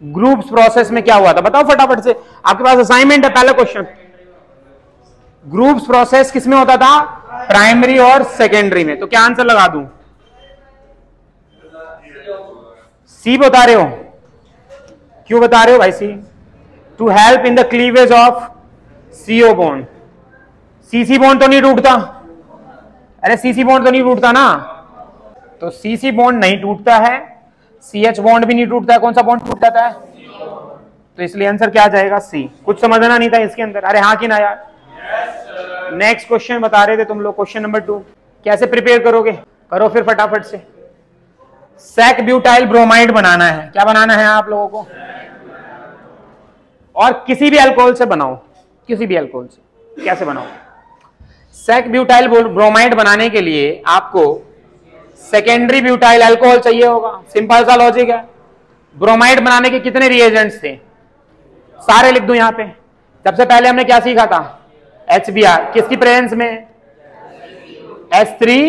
Groups process में क्या हुआ था? बताओ फटाफट से। आपके पास असाइनमेंट है, पहला क्वेश्चन ग्रुप्स प्रोसेस किसमें होता था? प्राइमरी और सेकेंडरी में। तो क्या आंसर लगा दू? सी बता रहे हो। क्यों बता रहे हो भाई C two help in the cleavage of CO bone CC bone तो नहीं टूटता। अरे सीसी बॉन्ड तो नहीं टूटता ना। तो सीसी बॉन्ड नहीं टूटता है। सी एच बॉन्ड भी नहीं टूटता है, कौन सा बॉन्ड टूट जाता है? तो इसलिए आंसर क्या जाएगा? सी कुछ समझना नहीं था इसके अंदर। अरे हाँ कि ना यार? नेक्स्ट क्वेश्चन बता रहे थे तुम लोग क्वेश्चन नंबर टू कैसे प्रिपेयर करोगे? करो फिर फटाफट से। सेक ब्यूटाइल ब्रोमाइड बनाना है। क्या बनाना है आप लोगों को? और किसी भी अल्कोहल से बनाओ। किसी भी अल्कोहल से। कैसे बनाओ? सेक ब्यूटाइल ब्रोमाइड बनाने के लिए आपको सेकेंडरी ब्यूटाइल अल्कोहल चाहिए होगा। सिंपल सा लॉजिक है। ब्रोमाइड बनाने के कितने रिएजेंट्स थे? सारे लिख दू यहाँ पे। सबसे पहले हमने क्या सीखा था? एच बी आर किसकी प्रेजेंस में? एस थ्री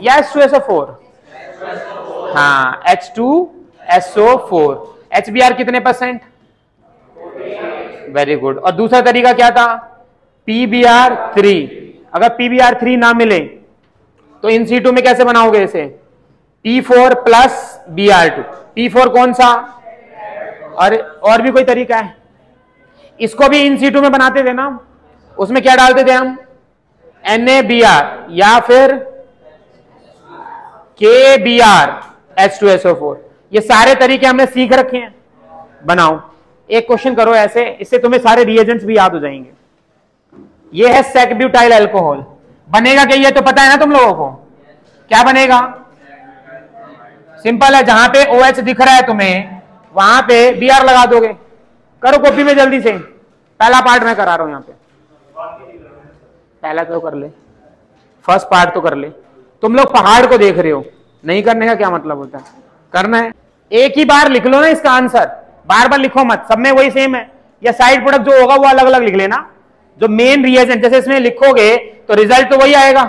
या S two S O four हाँ H two S O four H B R कितने परसेंट वेरी गुड और दूसरा तरीका क्या था? पी बी आर थ्री अगर पी बी आर थ्री ना मिले तो इन सी टू में कैसे बनाओगे इसे? P four plus B R two P four कौन सा? और और भी कोई तरीका है? इसको भी इन सी टू में बनाते थे ना उसमें क्या डालते थे हम? एन ए बी आर या फिर K B R H two S O four ये सारे तरीके हमने सीख रखे हैं। बनाओ। एक क्वेश्चन करो ऐसे, इससे तुम्हें सारे रिएजेंट्स भी याद हो जाएँगे। ये है सेकब्यूटाइल अल्कोहल बनेगा क्या ये तो पता है ना तुम लोगों को? क्या बनेगा? सिंपल है, जहाँ पे ओ OH दिख रहा है तुम्हें, वहाँ पे बी आर लगा दोगे। करो कॉपी में जल्दी से। पहला पार्ट मैं करा रहा हूँ यहाँ पे। पहला तो कर ले। फ़र्स्ट पार्ट तो कर ले। तुम लोग पहाड़ को देख रहे हो। नहीं करने का क्या मतलब होता है? करना है। एक ही बार लिख लो ना इसका आंसर बार बार लिखो मत। सब में वही सेम है। या साइड प्रोडक्ट जो होगा वो अलग अलग लिख लेना। जो मेन रिएजेंट जैसे इसमें लिखोगे तो रिज़ल्ट तो वही आएगा।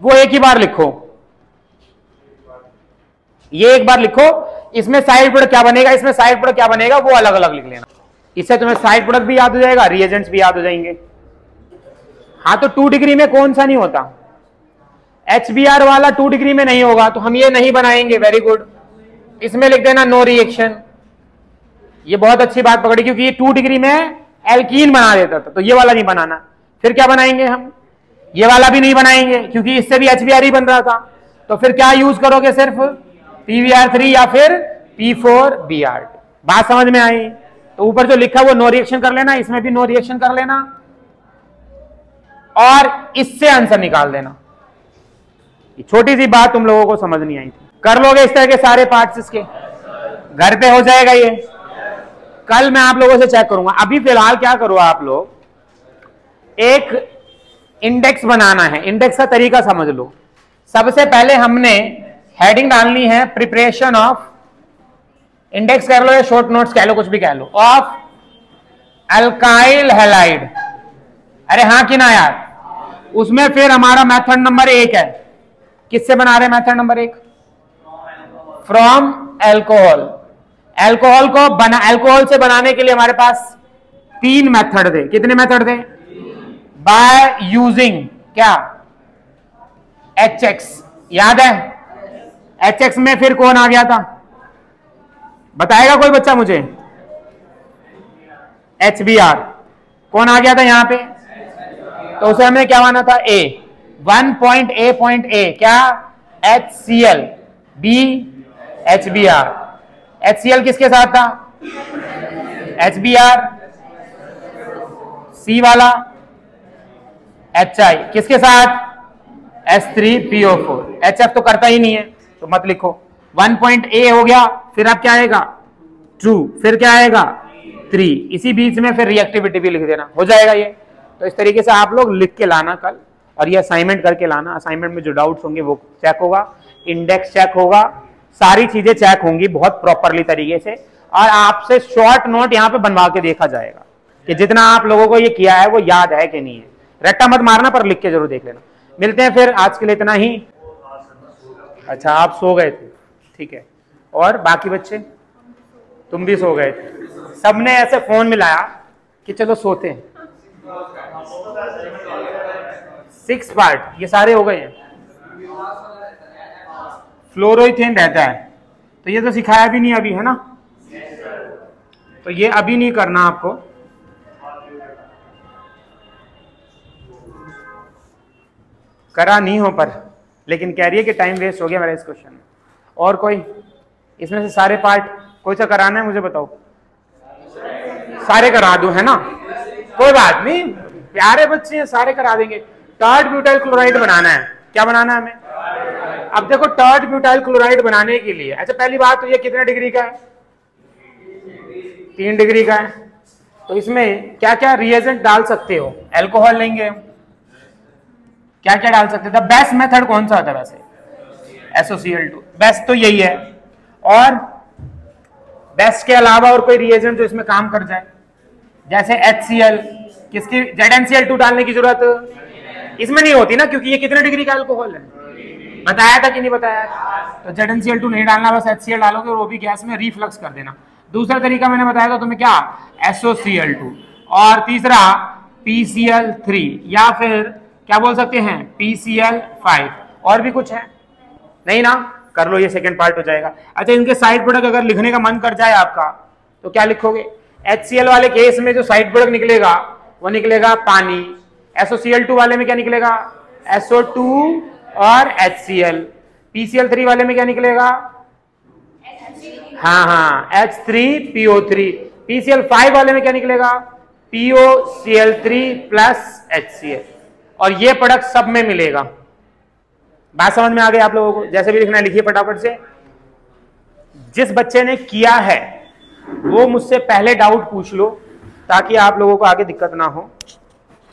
वो एक ही बार लिखो। ये एक बार लिखो, इसमें साइड प्रोडक्ट क्या बनेगा, इसमें साइड प्रोडक्ट क्या बनेगा, वो अलग अलग लिख लेना। इससे तुम्हें साइड प्रोडक्ट भी याद हो जाएगा रिएजेंट्स भी याद हो जाएँगे। हाँ तो टू डिग्री में कौन सा नहीं होता? एच वाला टू डिग्री में नहीं होगा तो हम ये नहीं बनाएँगे। वेरी गुड इसमें लिख देना नो रिएक्शन ये बहुत अच्छी बात पकड़ी, क्योंकि ये टू डिग्री में एल्कीन बना देता था तो ये वाला नहीं बनाना। फिर क्या बनाएँगे हम? ये वाला भी नहीं बनाएँगे, क्योंकि इससे भी एच ही बन रहा था। तो फिर क्या यूज़ करोगे सिर्फ़? पीवीआर या फिर पी फोर बात समझ में आई? तो ऊपर जो लिखा वो नो रिएक्शन कर लेना, इसमें भी नो रिएक्शन कर लेना। और इससे आंसर निकाल देना। छोटी सी बात तुम लोगों को समझ नहीं आई थी। कर लोगे इस तरह के सारे पार्ट्स इसके? घर पे हो जाएगा ये। कल मैं आप लोगों से चेक करूँगा। अभी फ़िलहाल क्या करो आप लोग? एक इंडेक्स बनाना है। इंडेक्स का तरीका समझ लो। सबसे पहले हमने हेडिंग डालनी है प्रिपरेशन ऑफ़ इंडेक्स कह लो या शॉर्ट नोट्स कह लो, कुछ भी कह लो। ऑफ़ अल्काइल हेलाइड अरे हाँ कि ना यार? उसमें फिर हमारा मेथड नंबर एक है। किससे बना रहे method number one? From alcohol alcohol को बना एल्कोहल से बनाने के लिए हमारे पास तीन मेथड थे। कितने मेथड थे? बाय यूजिंग क्या? एच एक्स याद है? एच एक्स में फिर कौन आ गया था? बताएगा कोई बच्चा मुझे? एच बी आर कौन आ गया था यहाँ पे? तो उसे हमने क्या माना था? A one point A point A क्या? H C L H B R H H किसके साथ था? एच बी आर सी वाला एच आई किसके साथ? एस थ्री पीओ तो करता ही नहीं है तो मत लिखो। वन पॉइंट ए हो गया, फिर आप क्या आएगा? टू फिर क्या आएगा? थ्री इसी बीच में फिर रिएक्टिविटी भी लिख देना। हो जाएगा ये। तो इस तरीके से आप लोग लिख के लाना कल, और ये असाइनमेंट करके लाना। असाइनमेंट में जो डाउट्स होंगे वो चेक होगा। इंडेक्स चेक होगा। सारी चीज़ें चेक होंगी बहुत प्रॉपरली तरीके से। और आपसे शॉर्ट नोट यहाँ पे बनवा के देखा जाएगा कि जितना आप लोगों को ये किया है वो याद है कि नहीं है। रट्टा मत मारना पर लिख के ज़रूर देख लेना। मिलते हैं फिर आज के लिए इतना ही। अच्छा आप सो गए थे। ठीक है। और बाकी बच्चे? तुम भी सो गए थे। सबने ऐसे फ़ोन मिलाया कि चलो सोते हैं। सिक्स पार्ट ये सारे हो गए हैं। फ्लोरोइथेन रहता है। तो ये तो सिखाया भी नहीं अभी, है ना? तो ये अभी नहीं करना आपको। करा नहीं हो पर, लेकिन कह रही है कि टाइम वेस्ट हो गया मेरा इस क्वेश्चन में। और कोई? इसमें से सारे पार्ट कोई सा कराना है मुझे बताओ? सारे करा दो, है ना? कोई बात नहीं। प्यारे बच्चे हैं, सारे करा देंगे। टर्ड ब्यूटाइल क्लोराइड बनाना है। क्या बनाना है हमें? अब देखो टर्ड ब्यूटाइल क्लोराइड बनाने के लिए। अच्छा पहली बात तो ये कितने डिग्री का है? तीन डिग्री का है। तो इसमें क्या क्या रिएजेंट डाल सकते हो? एल्कोहल लेंगे क्या क्या डाल सकते थे बेस्ट मेथड कौन सा होता है वैसे एसोसियल टू बेस्ट तो यही है। और बेस्ट के अलावा और कोई रिएजेंट जो इसमें काम कर जाए? जैसे एच किसकी? जेड डालने की ज़रूरत? इसमें नहीं होती ना, क्योंकि ये कितने डिग्री का अल्कोहल है? बताया था कि नहीं बताया? तो Z N C L two नहीं डालना, बस एच सी एल डालोगे और वो भी गैस में रिफ्लक्स कर देना। दूसरा तरीका मैंने बताया था तुम्हें क्या? एसओ सी एल टू और तीसरा पीसीएल थ्री या फिर क्या बोल सकते हैं? पीसीएल फाइव और भी कुछ है? नहीं ना? कर लो, ये सेकेंड पार्ट हो जाएगा। अच्छा इनके साइड प्रोडक्ट अगर लिखने का मन कर जाए आपका तो क्या लिखोगे? एच वाले केस में जो साइड प्रोडक्ट निकलेगा, वो निकलेगा पानी। SOCl2 वाले में क्या निकलेगा? SO2 और HCl PCl3 वाले में क्या निकलेगा? हाँ हाँ H3PO3 PCl5 वाले में क्या निकलेगा? P O C L three plus H C L और ये प्रोडक्ट सब में मिलेगा। बात समझ में आ गई आप लोगों को? जैसे भी लिखना है, लिखिए फटाफट से। जिस बच्चे ने किया है, वो मुझसे पहले डाउट पूछ लो, ताकि आप लोगों को आगे दिक्कत ना हो।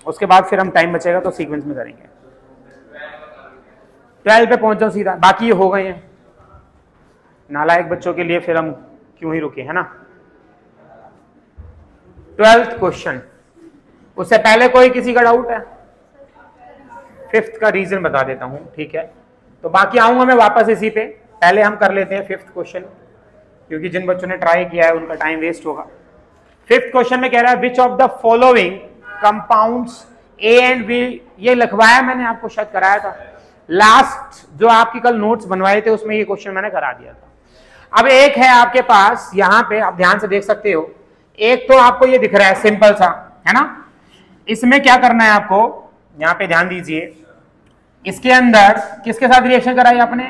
उसके बाद फिर हम टाइम बचेगा तो सीक्वेंस में करेंगे। ट्वेल्व पे पहुँच जाओ सीधा। बाकी ये हो गए हैं। नालायक बच्चों के लिए फिर हम क्यों ही रुके, है ना? Twelfth question. उससे पहले कोई किसी का डाउट है? फिफ्थ का रीजन बता देता हूँ, ठीक है? तो बाकी आऊँगा मैं वापस इसी पे। पहले हम कर लेते हैं फिफ्थ क्वेश्चन क्योंकि जिन बच्चों ने ट्राई किया है, उनका टाइम वेस्ट होगा। फिफ्थ क्वेश्चन में कह रहा है which of the following compounds A and B ये लिखवाया मैंने, आपको शायद कराया था। लास्ट जो आपकी कल नोट्स बनवाए थे, उसमें ये क्वेश्चन मैंने करा दिया था। अब एक है आपके पास, यहाँ पे आप ध्यान से देख सकते हो। एक तो आपको ये दिख रहा है सिंपल सा, है ना? इसमें क्या करना है आपको? यहाँ पे ध्यान दीजिए। इसके अंदर किसके साथ रिएक्शन कराई आपने?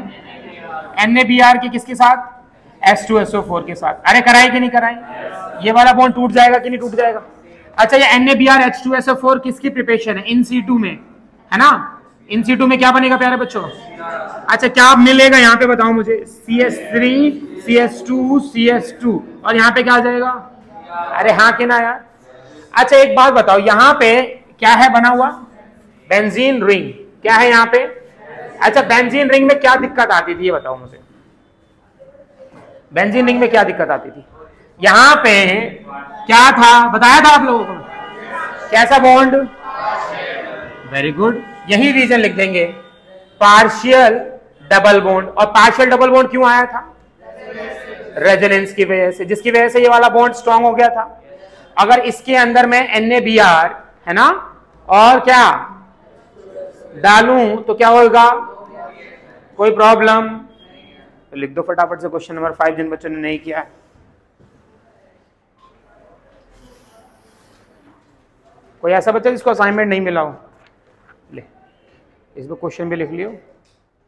एन ए के किसके साथ? H2SO4 के साथ। अरे कराई कि नहीं कराई? ये वाला बॉन्ड टूट जाएगा कि नहीं टूट जाएगा? अच्छा ये NaBr H2SO4 किसकी प्रिपरेशन है? इन सी टू में, है ना? इन C2 में क्या बनेगा, प्यारे बच्चों? अच्छा क्या मिलेगा यहाँ पे, बताओ मुझे। CS3 CS2 CS2 और यहाँ पे क्या आ जाएगा? अरे हाँ कि ना यार? अच्छा एक बात बताओ, यहाँ पे क्या है बना हुआ? Benzene ring. क्या है यहाँ पे? अच्छा बेंजीन रिंग में क्या दिक्कत आती थी, ये बताओ मुझे। बेंजीन रिंग में क्या दिक्कत आती थी? यहाँ पे क्या था? बताया था आप लोगों को? कैसा बॉन्ड? वेरी गुड यही रीजन लिख देंगे। पार्शियल डबल बॉन्ड और पार्शियल डबल बॉन्ड क्यों आया था? रेजोनेंस की वजह से। जिसकी वजह से ये वाला बॉन्ड स्ट्रांग हो गया था। अगर इसके अंदर में एन ए बी आर है ना? और क्या? डालूं तो क्या होगा? कोई प्रॉब्लम तो लिख दो फटाफट से क्वेश्चन नंबर फाइव जिन बच्चों ने नहीं किया। है कोई ऐसा बच्चा जिसको असाइनमेंट नहीं मिला हो? इसमें क्वेश्चन भी लिख लियो।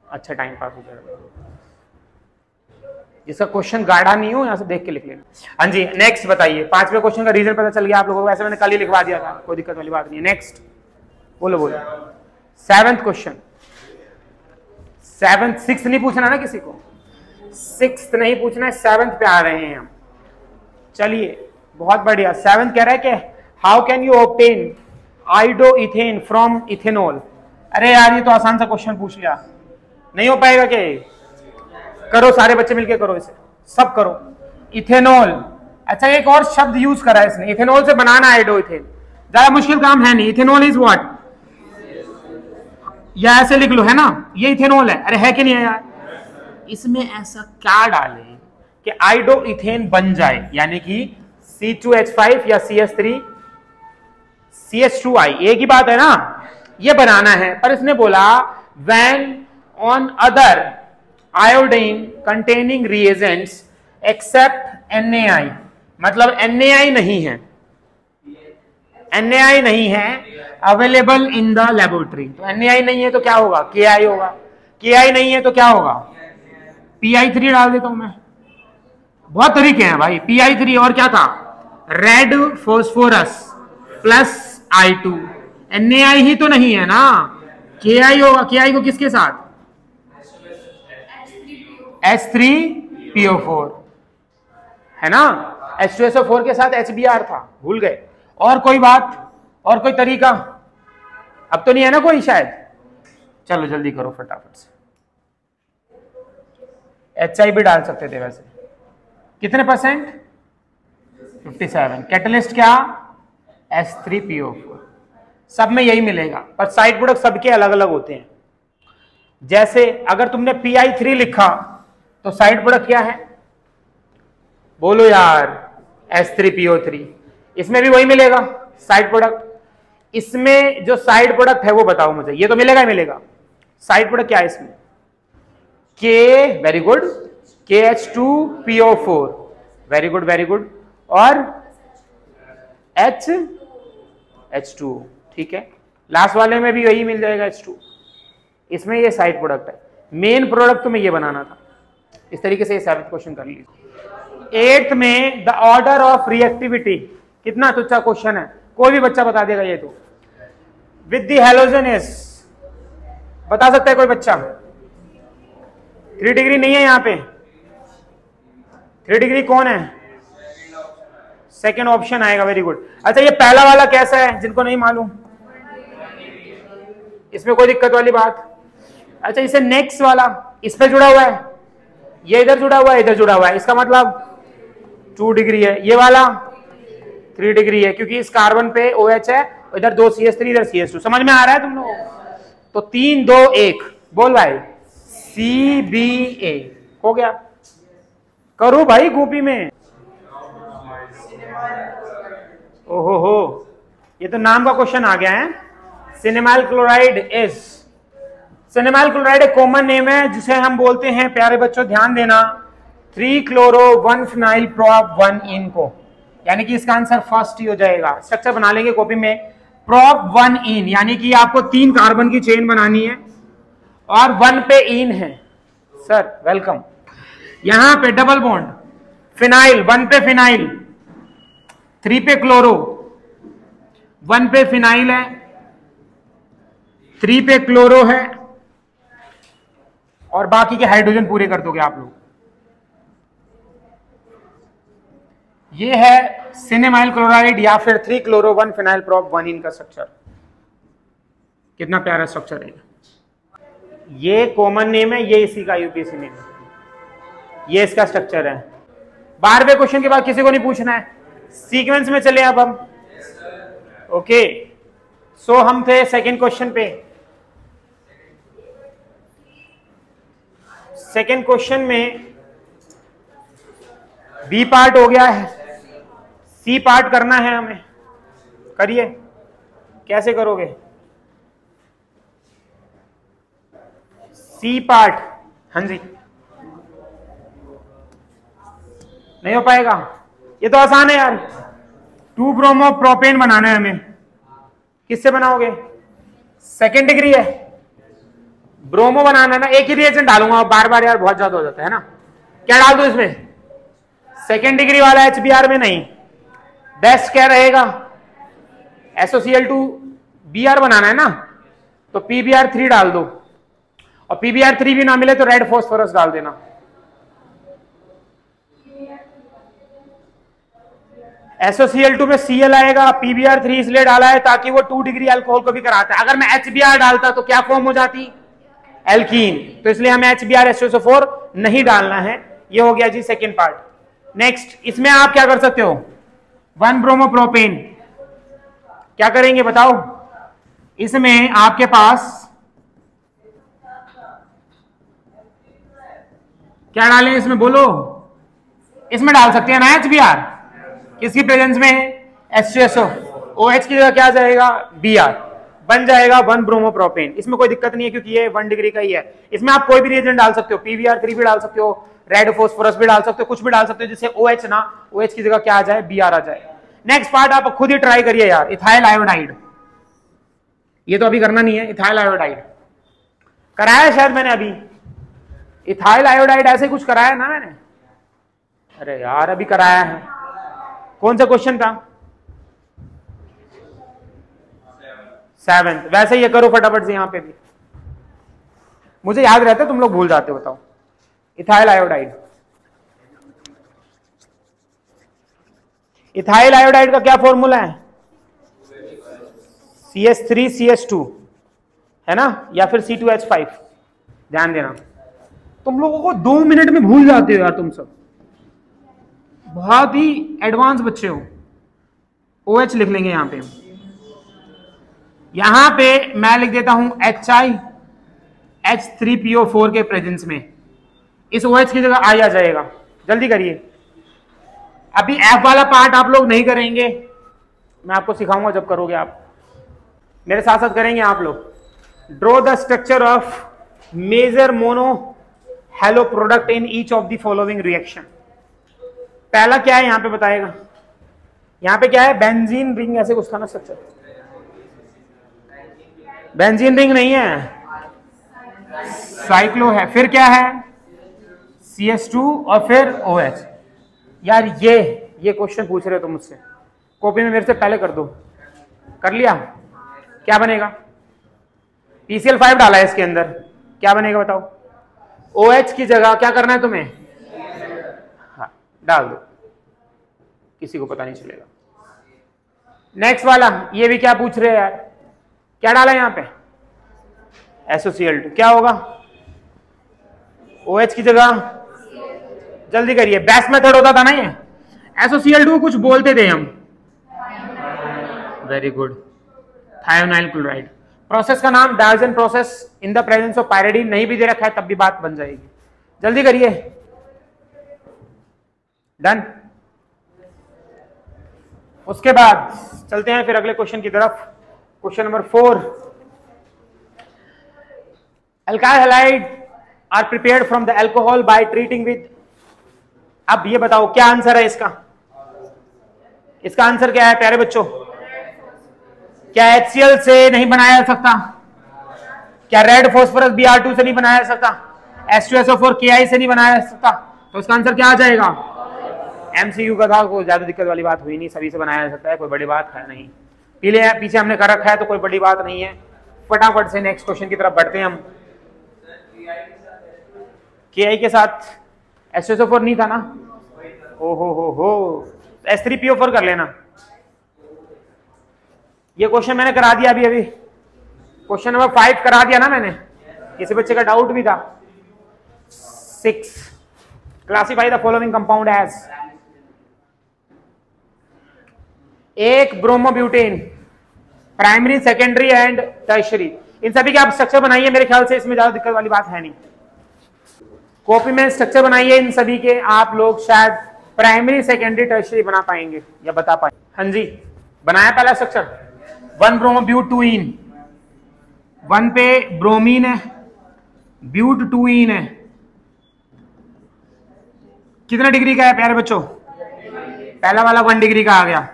अच्छा टाइम पास हो जाएगा जिसका क्वेश्चन गाढ़ा नहीं हो, यहाँ से देख के लिख लेना। हाँ जी नेक्स्ट बताइए। पाँचवें क्वेश्चन का रीजन पता चल गया आप लोगों को। ऐसे मैंने कल ही लिखवा दिया था। कोई दिक्कत वाली बात नहीं है। नेक्स्ट बोलो बोलो। सेवेंथ क्वेश्चन सेवेंथ सिक्स नहीं पूछना ना किसी को। सिक्स नहीं पूछना है सेवेंथ पे आ रहे हैं हम। चलिए, बहुत बढ़िया। सेवेंथ कह रहा है कि how can you obtain iodo ethane from ethanol अरे यार, ये तो आसान सा क्वेश्चन पूछ लिया। नहीं हो पाएगा क्या करो, सारे बच्चे मिलके करो इसे। सब करो। इथेनॉल। अच्छा एक और शब्द यूज़ करा है इसने। इथेनॉल से बनाना आइडो इथेन ज़्यादा मुश्किल काम है नहीं। इथेनॉल इज़ व्हाट या ऐसे लिख लो, है ना? ये इथेनॉल है। अरे, है कि नहीं है यार? इसमें ऐसा क्या डाले कि आइडो इथेन बन जाए? यानी कि C2H5 या CH3 CH2I एक ही बात है ना? ये बनाना है। पर इसने बोला when on other iodine containing reagents except NaI मतलब NaI नहीं है। NaI नहीं है अवेलेबल इन द लेबोरेटरी तो NaI नहीं है तो क्या होगा? KI होगा। KI नहीं है तो क्या होगा? पी आई थ्री डाल देता हूँ मैं। बहुत तरीके हैं भाई। पी आई थ्री और क्या था? Red phosphorus plus I two N A I ही तो नहीं है ना? के आई होगा के आई को किसके साथ? एस थ्री पीओ फोर है ना? H two S O four के साथ एच बी आर था, भूल गए। और कोई बात? और कोई तरीका? अब तो नहीं है ना कोई शायद? चलो जल्दी करो फटाफट से। एच आई भी डाल सकते थे वैसे। कितने परसेंट 57 कैटलिस्ट क्या? S three P O four सब में यही मिलेगा, पर साइड प्रोडक्ट सबके अलग अलग होते हैं। जैसे अगर तुमने पी आई थ्री लिखा तो साइड प्रोडक्ट क्या है? बोलो यार एस थ्री पीओ थ्री इसमें भी वही मिलेगा साइड प्रोडक्ट इसमें जो साइड प्रोडक्ट है वो बताओ मुझे, ये तो मिलेगा ही मिलेगा। साइड प्रोडक्ट क्या है इसमें? K very good K H two P O four very good very good और एच एच टू ठीक है? लास्ट वाले में भी वही मिल जाएगा एच टू इसमें ये साइड प्रोडक्ट है। मेन प्रोडक्ट तो तुम्हें ये बनाना था। इस तरीके से ये सेवेंथ क्वेश्चन कर लीजिए। एट्थ में द ऑर्डर ऑफ़ रिएक्टिविटी कितना तुच्छा क्वेश्चन है। कोई भी बच्चा बता देगा ये तो। विद दी हेलोजन बता सकता है कोई बच्चा? थ्री डिग्री नहीं है यहाँ पे। थ्री डिग्री कौन है? सेकेंड ऑप्शन आएगा वेरी गुड अच्छा ये पहला वाला कैसा है? जिनको नहीं मालूम। इसमें कोई दिक्कत वाली बात। अच्छा इसे नेक्स्ट वाला, इस पर जुड़ा हुआ है। ये इधर जुड़ा हुआ है, इधर जुड़ा हुआ है। इसका मतलब टू डिग्री है। ये वाला थ्री डिग्री है, क्योंकि इस कार्बन पे ओ OH है, इधर दो सी एस थ्री इधर सी एस टू समझ में आ रहा है तुम लोग तो तीन, दो, एक। बोल भाई। सी बी ए हो गया। करो भाई गोपी में। ओहो हो, ये तो नाम का क्वेश्चन आ गया है। Cinnamyl chloride is cinnamyl chloride एक कॉमन नेम है, जिसे हम बोलते हैं, प्यारे बच्चों, ध्यान देना। Three chloro one phenyl prop one ene को। यानी कि इसका आंसर फ़र्स्ट ही हो जाएगा। स्ट्रक्चर बना लेंगे कॉपी में। प्रॉप वन इन यानी कि आपको तीन कार्बन की चेन बनानी है। और वन पे इन है। सर वेलकम यहाँ पे डबल बॉन्ड फिनाइल वन पे फिनाइल थ्री पे क्लोरो वन पे फिनाइल है। थ्री पे क्लोरो है और बाकी के हाइड्रोजन पूरे कर दोगे आप लोग। ये है सिनेमाइल क्लोराइड या फिर three chloro, one phenyl prop, one ene का स्ट्रक्चर कितना प्यारा स्ट्रक्चर है ये। कॉमन नेम है, ये इसी का यूपीएससी नेम है। ये इसका स्ट्रक्चर है। बारहवें क्वेश्चन के बाद किसी को नहीं पूछना है। सीक्वेंस में चले अब हम। ओके सो हम थे सेकंड क्वेश्चन पे। सेकंड क्वेश्चन में बी पार्ट हो गया है। सी पार्ट करना है हमें। करिए। कैसे करोगे? सी पार्ट हाँ जी। नहीं हो पाएगा। ये तो आसान है यार। टू ब्रोमो प्रोपेन बनाना है हमें। किससे बनाओगे? सेकेंड डिग्री है। ब्रोमो बनाना ना, एक ही रिएजेंट डालूँगा बार बार यार बहुत ज़्यादा हो जाता है ना। क्या डाल दू इसमें? सेकेंड डिग्री वाला एचबीआर में नहीं। बेस्ट क्या रहेगा? S O C L two B R बनाना है ना। तो पीबीआर थ्री डाल दो। और पीबीआर थ्री भी ना मिले तो रेड फॉस्फोरस डाल देना। एसओसीएल टू में सीएल आएगा पीबीआर थ्री इसलिए डाला है ताकि वो टू डिग्री अल्कोहल को भी कराता है। अगर मैं एचबीआर डालता तो क्या फॉर्म हो जाती? एल्कीन। तो इसलिए हमें एचबीआर एसओसो फोर नहीं डालना है। ये हो गया जी सेकेंड पार्ट नेक्स्ट इसमें आप क्या कर सकते हो? वन ब्रोमोप्रोपेन क्या करेंगे बताओ? इसमें आपके पास क्या डालें इसमें बोलो? इसमें डाल सकते हैं ना एच बी आर किसकी प्रेजेंस में? H T S O H की जगह क्या जाएगा? बी आर बन जाएगा वन ब्रोमोप्रोपेन। इसमें कोई दिक्कत नहीं है क्योंकि ये वन डिग्री का ही है। इसमें आप कोई भी रिएजेंट डाल सकते हो पीवीआर थ्री भी डाल सकते हो रेड फोस्फोरस भी डाल सकते हो, कुछ भी डाल सकते हो, जिससे ओ OH ना ओ OH की जगह क्या आ जाए बी आर आ जाए। नेक्स्ट पार्ट आप खुद ही ट्राई करिए यार इथाइल आयोडाइड ये तो अभी करना नहीं है इथाइल आयोडाइड कराया शायद मैंने अभी। इथाइल आयोडाइड ऐसे कुछ कराया ना मैंने? अरे यार, अभी कराया है। कौन सा क्वेश्चन था? सेवेंथ वैसे ये करो फटाफट से यहाँ पे भी। मुझे याद रहता है, तुम लोग भूल जाते हो, बताओ। इथाइल आयोडाइड इथाइल आयोडाइड का क्या फॉर्मूला है? C S three C S two है ना? या फिर सी टू एच फाइव ध्यान देना। तुम लोगों को दो मिनट में भूल जाते हो यार तुम सब। बहुत ही एडवांस बच्चे हो। ओ एच लिख लेंगे यहाँ पे। यहाँ पे मैं लिख देता हूँ H I H three P O four के प्रेजेंस में। इस ओ OH की जगह आई आ जाएगा। जल्दी करिए। अभी एफ़ वाला पार्ट आप लोग नहीं करेंगे। मैं आपको सिखाऊँगा जब करोगे आप। मेरे साथ साथ करेंगे आप लोग। Draw the structure of major mono halo product in each of the following reaction पहला क्या है? यहाँ पे बताएगा। यहाँ पे क्या है? बेंजीन रिंग ऐसे कुछ था ना स्ट्रक्चर बेंजीन रिंग नहीं है। साइक्लो है। फिर क्या है? सी एस टू और फिर ओ OH यार, ये ये क्वेश्चन पूछ रहे हो तुम मुझसे। कॉपी में मेरे से पहले कर दो। कर लिया? क्या बनेगा? पीसीएल फाइव डाला है इसके अंदर। क्या बनेगा बताओ? ओ OH की जगह क्या करना है तुम्हें? हाँ डाल दो। किसी को पता नहीं चलेगा। नेक्स्ट वाला, ये भी क्या पूछ रहे हैं यार? क्या डाला यहाँ पे? एसोसियल क्या होगा? ओ OH की जगह? जल्दी करिए। बेस्ट मेथड होता था ना ये। एसोसियल टू कुछ बोलते थे हम। Very good thionyl chloride process का नाम Darzens process in the presence of pyridine नहीं भी दे रखा है, तब भी बात बन जाएगी। जल्दी करिए। डन उसके बाद चलते हैं फिर अगले क्वेश्चन की तरफ़। Question number four. alkyl halide are prepared from the alcohol by treating with, अब ये बताओ, क्या आंसर है इसका? इसका आंसर क्या है, प्यारे बच्चों? क्या एचसीएल से नहीं बनाया जा सकता? क्या red phosphorus B R two से नहीं बनाया जा सकता? S two S O four के आई से नहीं बनाया जा सकता? तो इसका आंसर क्या आ जाएगा? एमसीयू का था, कोई ज़्यादा दिक्कत वाली बात हुई नहीं, सभी से बनाया जा सकता है, कोई बड़ी बात है नहीं। पीले हैं, पीछे हमने कर रखा है तो कोई बड़ी बात नहीं है। फटाफट से नेक्स्ट क्वेश्चन की तरफ़ बढ़ते हैं हम। के आई के साथ एस एस ओ फोर नहीं था ना? ओ हो हो हो। S three P O four कर लेना। ये क्वेश्चन मैंने करा दिया अभी अभी। क्वेश्चन नंबर फाइव करा दिया ना मैंने। किसी बच्चे का डाउट भी था। Six classify the following compound as एक bromobutane primary secondary and tertiary इन सभी के आप स्ट्रक्चर बनाइए, मेरे ख्याल से इसमें ज़्यादा दिक्कत वाली बात है नहीं। कॉपी में स्ट्रक्चर बनाइए इन सभी के, आप लोग शायद प्राइमरी सेकेंडरी टर्शरी बना पाएँगे या बता पाएँगे। हाँ जी, बनाया पहला structure one bromo but two ene one पे ब्रोमीन है ब्यूट टू इन है। कितना डिग्री का है प्यारे बच्चों? पहला वाला वन डिग्री का आ गया।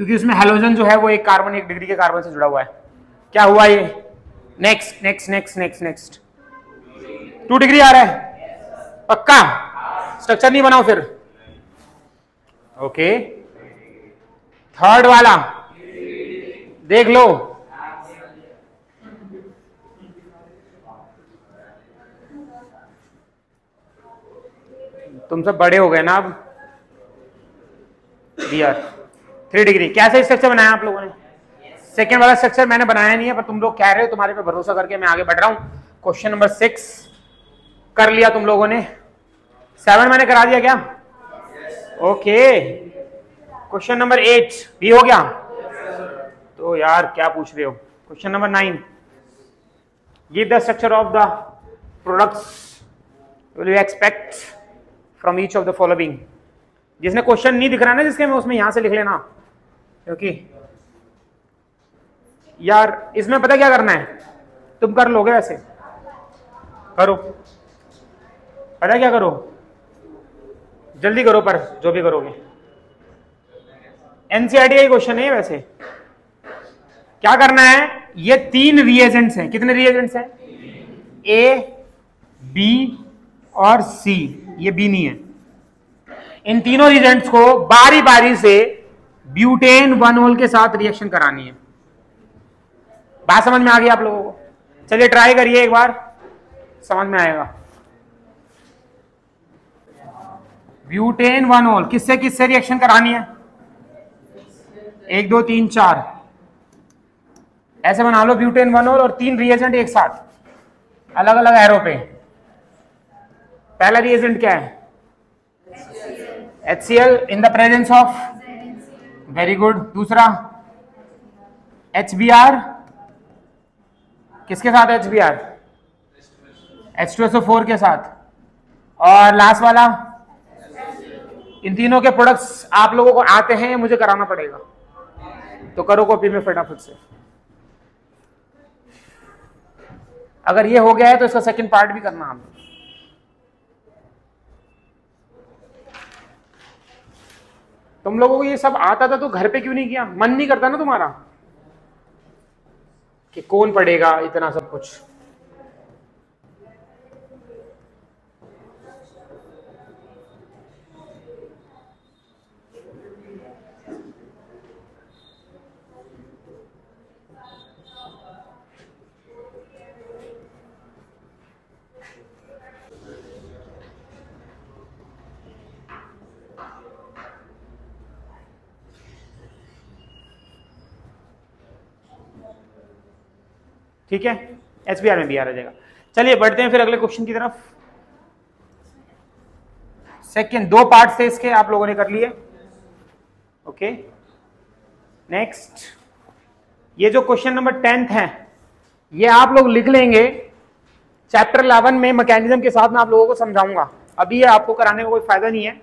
क्योंकि उसमें हेलोजन जो है वो एक कार्बन एक डिग्री के कार्बन से जुड़ा हुआ है। क्या हुआ ये? Next next next next next two degree आ रहा है। पक्का? स्ट्रक्चर नहीं बनाओ फिर। ओके थर्ड वाला। देख लो। तुम सब बड़े हो गए ना अब। बियर थ्री डिग्री कैसे स्ट्रक्चर बनाया आप लोगों ने? सेकेंड वाला स्ट्रक्चर मैंने बनाया नहीं है, पर तुम लोग कह रहे हो, तुम्हारे पे भरोसा करके मैं आगे बढ़ रहा हूँ। क्वेश्चन नंबर सिक्स कर लिया तुम लोगों ने। सेवन मैंने करा दिया क्या? ओके क्वेश्चन नंबर एट भी हो गया। तो यार, क्या पूछ रहे हो? Question number nine give the structure of the products will you expect from each of the following जिसने क्वेश्चन नहीं दिख रहा ना, जिसके मैं उसमें यहाँ से लिख लेना। क्योंकि यार, इसमें पता क्या करना है? तुम कर लोगे वैसे करो। पता क्या करो? जल्दी करो, पर जो भी करोगे। एनसीआरटी का क्वेश्चन है वैसे। क्या करना है? ये तीन रिएजेंट्स हैं। कितने रिएजेंट्स हैं? ए बी और सी ये बी नहीं है। इन तीनों रिएजेंट्स को बारी बारी से ब्यूटेन वन होल के साथ रिएक्शन करानी है। बात समझ में आ गई आप लोगों को? चलिए ट्राई करिए एक बार। समझ में आएगा। ब्यूटेन वन होल, किससे किससे रिएक्शन करानी है? एक, दो, तीन, चार। ऐसे बना लो ब्यूटेन वन होल और तीन रिएजेंट एक साथ। अलग अलग एरो पे। पहला रिएजेंट क्या है? H in the presence of very good दूसरा एच बी आर किसके साथ H B R H two S O four के साथ. और लास्ट वाला, इन तीनों के प्रोडक्ट्स आप लोगों को आते हैं, मुझे कराना पड़ेगा। तो करो कॉपी में फटाफट से। अगर ये हो गया है तो इसका सेकंड पार्ट भी करना आप तुम लोगों को ये सब आता था तो घर पे क्यों नहीं किया? मन नहीं करता ना तुम्हारा कि कौन पढ़ेगा इतना सब कुछ? ठीक है? एस में भी आ जाएगा। चलिए, बढ़ते हैं फिर अगले क्वेश्चन की तरफ़। सेकेंड दो पार्ट थे इसके, आप लोगों ने कर लिए। ओके नेक्स्ट ये जो क्वेश्चन नंबर टेंथ है, ये आप लोग लिख लेंगे। चैप्टर इलेवन में मैकेनिज्म के साथ मैं आप लोगों को समझाऊँगा। अभी ये आपको कराने का कोई फ़ायदा नहीं है।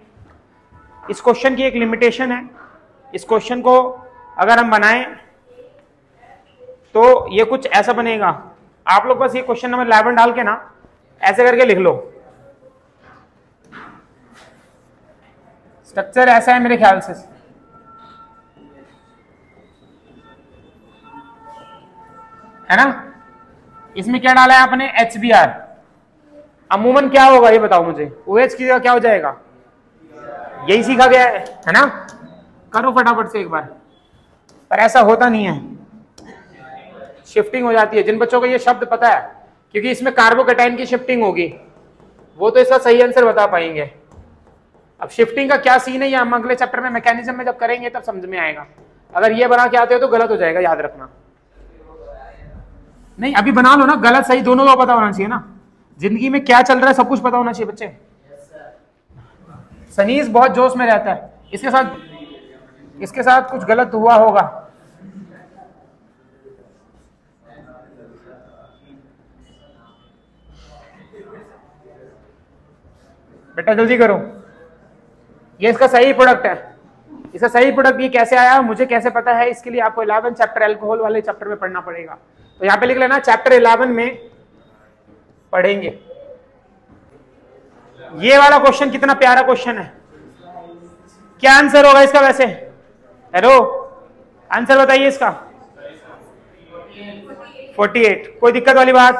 इस क्वेश्चन की एक लिमिटेशन है। इस क्वेश्चन को अगर हम बनाएँ तो ये कुछ ऐसा बनेगा। आप लोग बस ये क्वेश्चन नंबर इलेवन डाल के ना, ऐसे करके लिख लो। स्ट्रक्चर ऐसा है मेरे ख्याल से। है ना? इसमें क्या डाला है आपने? एच बी आर अमूमन क्या होगा ये बताओ मुझे। ओ एच की जगह क्या हो जाएगा? यही सीखा गया है है ना? करो फटाफट से एक बार। पर ऐसा होता नहीं है। शिफ्टिंग हो जाती है। जिन बच्चों को ये शब्द पता है, क्योंकि इसमें कार्बोकेटाइन की शिफ्टिंग होगी, वो तो इसका सही आंसर बता पाएँगे। अब शिफ्टिंग का क्या सीन है, ये हम अगले चैप्टर में मैकेनिज्म में जब करेंगे, तब समझ में आएगा। अगर ये बना के आते हो तो गलत हो जाएगा, याद रखना। नहीं, अभी बना लो ना, गलत, सही, दोनों का पता होना चाहिए ना। ज़िंदगी में क्या चल रहा है, सब कुछ पता होना चाहिए बच्चे। सनीस बहुत जोश में रहता है। इसके साथ इसके साथ कुछ गलत हुआ होगा। बेटा, जल्दी करो। ये इसका सही प्रोडक्ट है। इसका सही प्रोडक्ट ये कैसे आया, मुझे कैसे पता है, इसके लिए आपको इलेवन चैप्टर एल्कोहल वाले चैप्टर में पढ़ना पड़ेगा। तो यहाँ पे लिख लेना चैप्टर इलेवन में पढ़ेंगे। ये वाला क्वेश्चन कितना प्यारा क्वेश्चन है। क्या आंसर होगा इसका वैसे? हेलो आंसर बताइए इसका। 48 कोई दिक्कत वाली बात?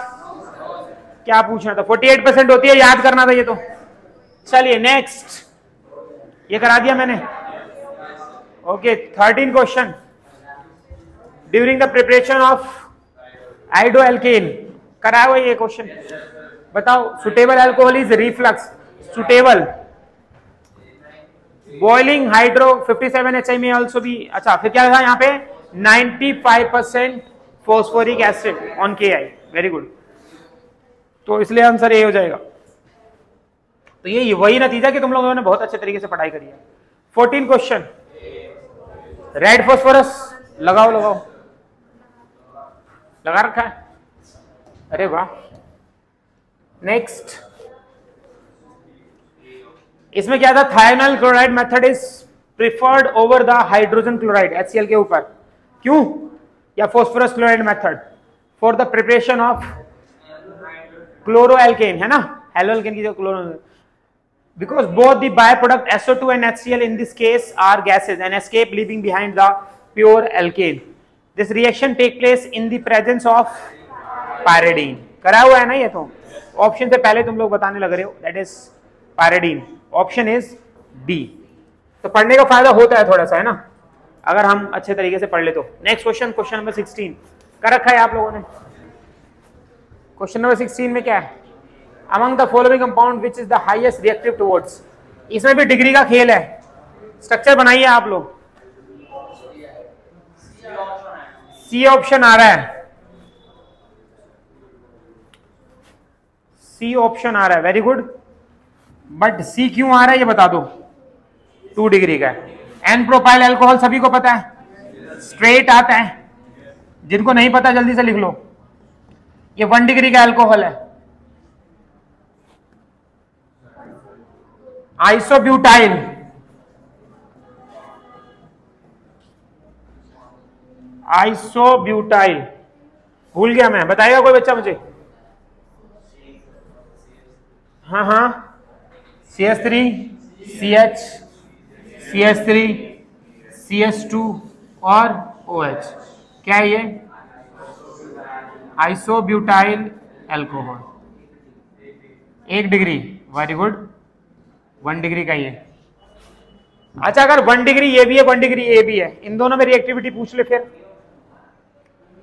क्या पूछना था? 48 परसेंट होती है, याद करना था ये तो। चलिए नेक्स्ट ये करा दिया मैंने। Okay thirteen question during the preparation of iodo alkane कराया हुआ ये क्वेश्चन बताओ suitable alcohol is reflux suitable boiling hydro 57 H I में ऑल्सो भी अच्छा फिर क्या था यहाँ पे? 95 परसेंट फोस्फोरिक एसिड ऑन के आई वेरी गुड तो इसलिए आंसर ये हो जाएगा। तो ये वही नतीजा कि तुम लोगों ने बहुत अच्छे तरीके से पढ़ाई करी है। फोर्टीन क्वेश्चन रेड फॉस्फोरस लगाओ लगाओ। लगा रखा है? अरे वाह। नेक्स्ट इसमें क्या था? Thionyl chloride method is preferred over the hydrogen chloride HCl के ऊपर। क्यों? या phosphorus chloride method for the preparation of chloroalkane है ना? हेलोएल्केन की जो chloro because both the byproduct SO2 and HCl in this case are gases and escape leaving behind the pure alkane. This reaction take place in the presence of pyridine. करा हुआ है ना ये तो ऑप्शन से पहले तुम लोग बताने लग रहे हो that is pyridine option is D तो पढ़ने का फ़ायदा होता है थोड़ा सा है ना अगर हम अच्छे तरीके से पढ़ ले तो नेक्स्ट क्वेश्चन क्वेश्चन नंबर 16 कर रखा है आप लोगों ने क्वेश्चन नंबर 16 में क्या है among the following compound, which is the highest reactive towards. इसमें भी डिग्री का खेल है। स्ट्रक्चर बनाइए आप लोग। सी ऑप्शन आ रहा है। सी ऑप्शन आ रहा है। वेरी गुड बट सी क्यों आ रहा है, ये बता दो। टू डिग्री का एन प्रोपाइल एल्कोहल सभी को पता है? स्ट्रेट आता है। जिनको नहीं पता, जल्दी से लिख लो। ये वन डिग्री का एल्कोहल है। आइसोब्यूटाइल आइसोब्यूटाइल भूल गया मैं। बताएगा कोई बच्चा मुझे? हाँ हाँ। C S three C H C S three C S two और ओ OH क्या ये? आइसोब्यूटाइल एल्कोहल एक degree very good one degree का ये अच्छा अगर वन डिग्री ये भी है वन डिग्री ए भी है इन दोनों में रिएक्टिविटी पूछ ले फिर।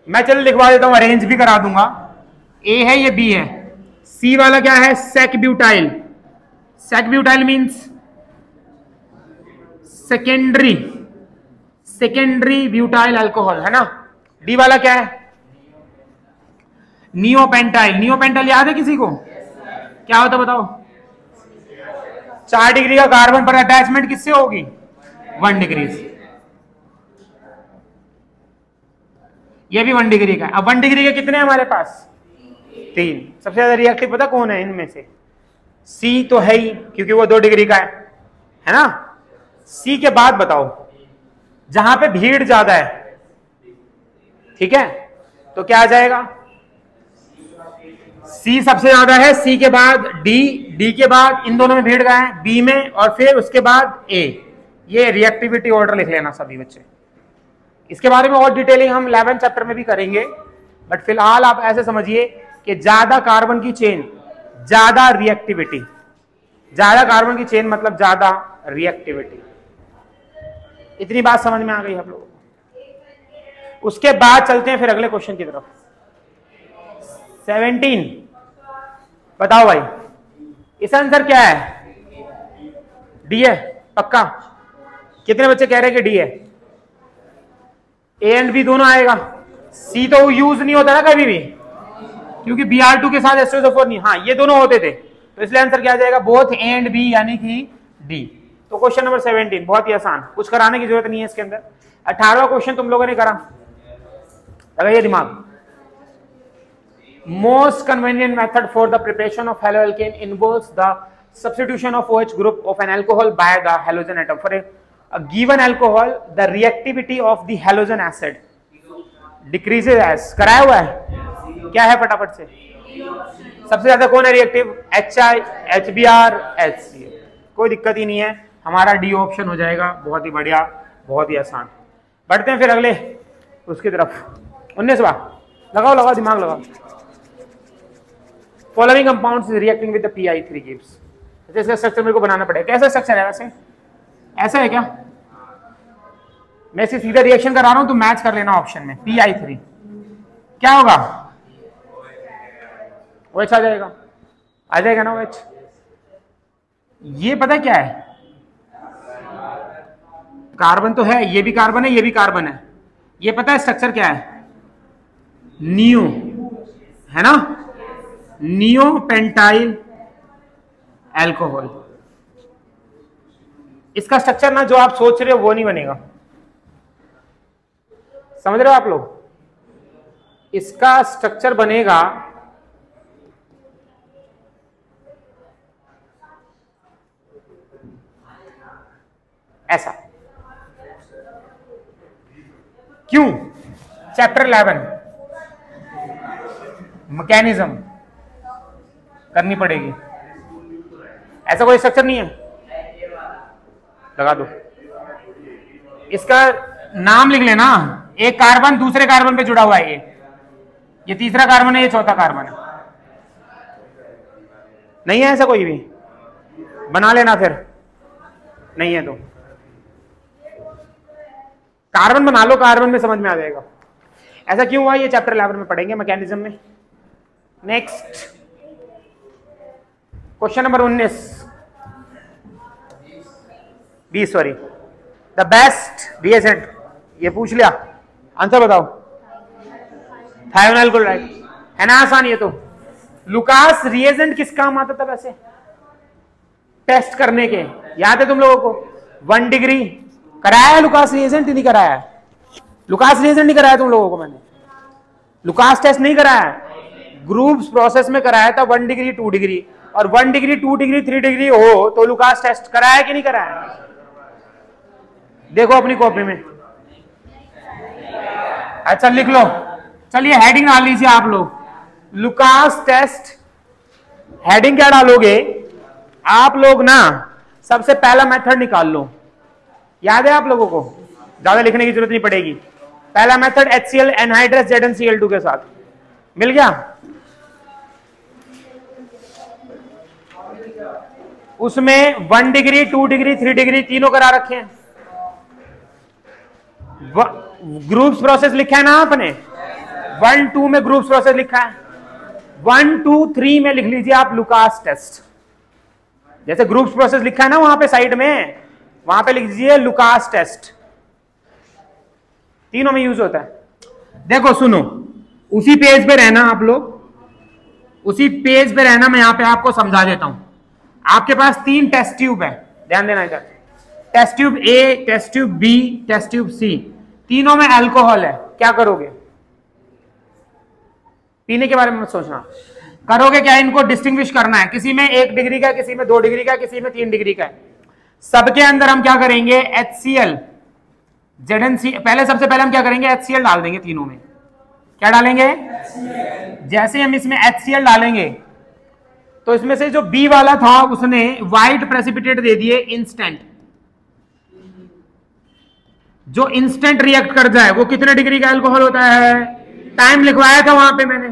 मैं चलो लिखवा देता हूँ अरेंज भी करा दूँगा। ए है ये बी है। सी वाला क्या है? Sec butyl sec butyl means secondary secondary butyl alcohol है ना? डी वाला क्या है? नियोपेंटाइल नियोपेंटाइल याद है किसी को? yes, क्या होता बताओ? चार डिग्री का कार्बन पर अटैचमेंट किससे होगी? वन डिग्री से। ये भी वन डिग्री का अब वन डिग्री के कितने हमारे पास? तीन। सबसे ज़्यादा रिएक्टिव पता कौन है इनमें से? सी तो है ही, क्योंकि वो दो डिग्री का है। है ना? सी के बाद बताओ। जहाँ पे भीड़ ज़्यादा है, ठीक है? तो क्या आ जाएगा? सी सबसे ज़्यादा है, सी के बाद डी डी के बाद इन दोनों में भीड़ गए हैं, बी में और फिर उसके बाद ए। ये रिएक्टिविटी ऑर्डर लिख लेना सभी बच्चे। इसके बारे में और डिटेलिंग हम इलेवन चैप्टर में भी करेंगे बट फ़िलहाल आप ऐसे समझिए कि ज़्यादा कार्बन की चेन ज़्यादा रिएक्टिविटी ज़्यादा कार्बन की चेन मतलब ज़्यादा रिएक्टिविटी इतनी बात समझ में आ गई आप लोगों को। उसके बाद चलते हैं फिर अगले क्वेश्चन की तरफ़। सेवेंटीन बताओ भाई इसका आंसर क्या है? डी है, पक्का? कितने बच्चे कह रहे हैं कि डी है? ए एंड बी दोनों आएगा। सी तो यूज़ नहीं होता ना कभी भी, क्योंकि बी आर टू के साथ एस्ट्रोजोफोर नहीं। हाँ ये दोनों होते थे। तो इसलिए आंसर क्या आ जाएगा? बोथ ए एंड बी यानी कि डी तो क्वेश्चन नंबर सेवनटीन बहुत ही आसान। कुछ कराने की ज़रूरत नहीं है इसके अंदर। अठारहवा क्वेश्चन तुम लोगों ने करा। लगाइए दिमाग। Most convenient method for the preparation of haloalkane involves the substitution of OH group of an alcohol by the halogen atom. For a, a given alcohol, the reactivity of the halogen acid decreases as कराया हुआ है क्या है फटाफट से सबसे ज़्यादा कौन है reactive H I H B R H C कोई दिक्कत ही नहीं है हमारा डी ऑप्शन हो जाएगा बहुत ही बढ़िया बहुत ही आसान बढ़ते हैं फिर अगले उसकी तरफ़ उन्नीसवा लगाओ लगाओ दिमाग लगाओ following compounds is reacting with the PI3 gives तो इसका स्ट्रक्चर मेरे को बनाना पड़ेगा। कैसा स्ट्रक्चर है वैसे? ऐसा है क्या? मैं इसे सीधा रिएक्शन करा रहा हूँ तो मैच कर लेना ऑप्शन में। पी आई थ्री क्या होगा? OH आ जाएगा। आ जाएगा ना एच ये पता क्या है? कार्बन तो है, ये भी कार्बन है, ये भी कार्बन है। ये पता है स्ट्रक्चर क्या है? न्यू है ना? नियोपेंटाइल एल्कोहल इसका स्ट्रक्चर ना जो आप सोच रहे हो वो नहीं बनेगा। समझ रहे हो आप लोग? इसका स्ट्रक्चर बनेगा ऐसा। क्यों? चैप्टर 11 मैकेनिज्म करनी पड़ेगी। ऐसा कोई स्ट्रक्चर नहीं है? लगा दो। इसका नाम लिख लेना। एक कार्बन दूसरे कार्बन पे जुड़ा हुआ है ये। ये तीसरा कार्बन है, ये चौथा कार्बन है। नहीं है ऐसा कोई भी? बना लेना फिर। नहीं है तो। कार्बन बना लो कार्बन में समझ में आ जाएगा। ऐसा क्यों हुआ? ये चैप्टर इलेवन में पढ़ेंगे मैकेनिज्म में। नेक्स्ट क्वेश्चन नंबर उन्नीस बीस सॉरी द बेस्ट रिएजेंट ये पूछ लिया। आंसर बताओ। थायोनाइल क्लोराइड है ना आसान ये तो? लुकास रिएजेंट किस काम आता था वैसे? टेस्ट करने के। याद है तुम लोगों को? वन डिग्री कराया लुकास रिएजेंट नहीं कराया? लुकास रिएजेंट नहीं कराया तुम लोगों को मैंने। लुकास टेस्ट नहीं कराया? ग्रुप्स प्रोसेस में कराया था वन डिग्री टू डिग्री और one degree two degree three degree हो तो लुकास टेस्ट कराया कि नहीं कराया? देखो अपनी कॉपी में। अच्छा लिख लो। चलिए हेडिंग डाल लीजिए आप लोग। लुकास टेस्ट हेडिंग क्या डालोगे? आप लोग ना, सबसे पहला मेथड निकाल लो। याद है आप लोगों को? ज़्यादा लिखने की ज़रूरत नहीं पड़ेगी। पहला method H C L anhydrous Z N C L two के साथ। मिल गया? उसमें one degree, two degree, three degree तीनों करा रखे हैं। ग्रुप्स प्रोसेस लिखा है ना आपने? वन, टू में ग्रुप्स प्रोसेस लिखा है। वन, टू, थ्री में लिख लीजिए आप लुकास टेस्ट। जैसे ग्रुप्स प्रोसेस लिखा है ना वहाँ पे साइड में, वहाँ पे लिख दीजिए लुकास टेस्ट। तीनों में यूज़ होता है। देखो सुनो, उसी पेज पे रहना आप लोग। उसी पेज पे रहना मैं यहाँ पे आपको समझा देता हूँ। आपके पास तीन टेस्ट ट्यूब है। ध्यान देना इधर। Test tube A test tube B test tube C तीनों में अल्कोहल है। क्या करोगे? पीने के बारे में मत सोचना। करोगे क्या इनको? डिस्टिंग्विश करना है। किसी में एक डिग्री का किसी में दो डिग्री का किसी में तीन डिग्री का सबके अंदर हम क्या करेंगे? H C L Z N C पहले सबसे पहले हम क्या करेंगे? एच सी एल डाल देंगे तीनों में। क्या डालेंगे? जैसे हम इसमें एच सी एल डालेंगे तो इसमें से जो बी वाला था, उसने व्हाइट प्रेसिपिटेट दे दिए इंस्टेंट जो इंस्टेंट रिएक्ट कर जाए, वो कितने डिग्री का एल्कोहल होता है? टाइम लिखवाया था वहाँ पे मैंने।